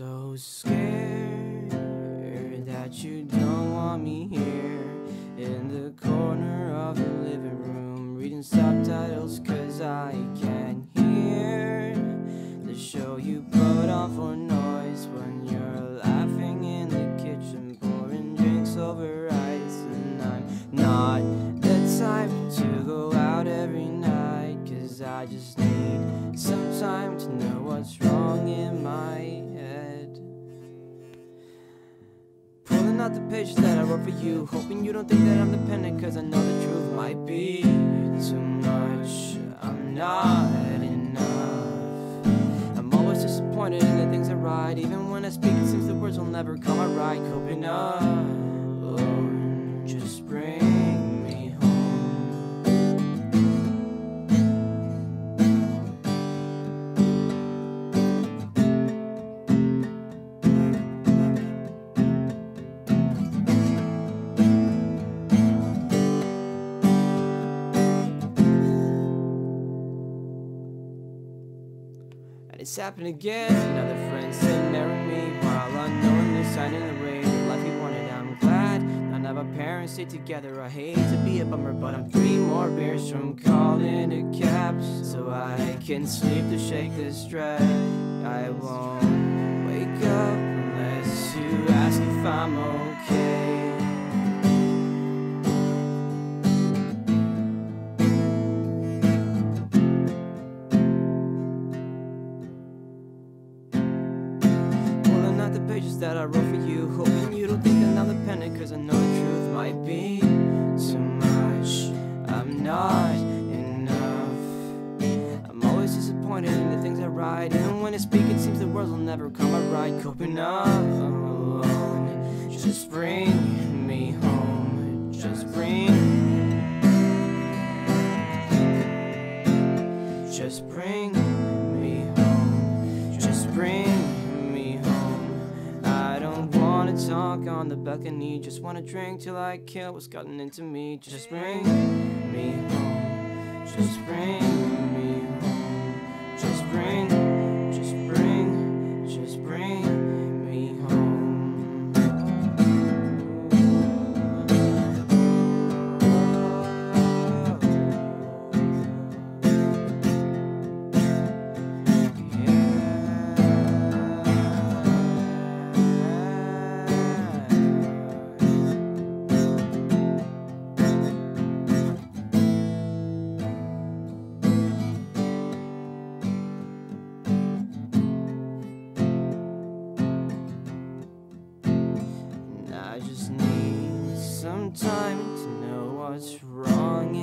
so scared that you don't want me here in the corner of the living room reading subtitles cause I can't hear the show you put on for noise when you're laughing in the kitchen pouring drinks over ice. And I'm not the type to go out every night cause I just out the pages that I wrote for you. Hoping you don't think that I'm dependent Cause I know the truth might be too much. I'm not enough. I'm always disappointed in the things I write. Even when I speak it seems the words will never come out right. Coping up, it's happened again. Another friend said, marry me while unknowingly signing the ring. The life he wanted, I'm glad. None of our parents stay together. I hate to be a bummer, but I'm three more beers from calling a cab. So I can sleep to shake this dread. I won't wake up unless you ask if I'm okay. That I wrote for you. Hoping you don't think I'm dependent Cause I know the truth might be too much. I'm not enough. I'm always disappointed in the things I write. Even when I speak it seems the words will never come right. Coping up alone Just bring wanna on the balcony. Just wanna drink till I kill what's gotten into me. Just bring me home. Just bring I just need some time to know what's wrong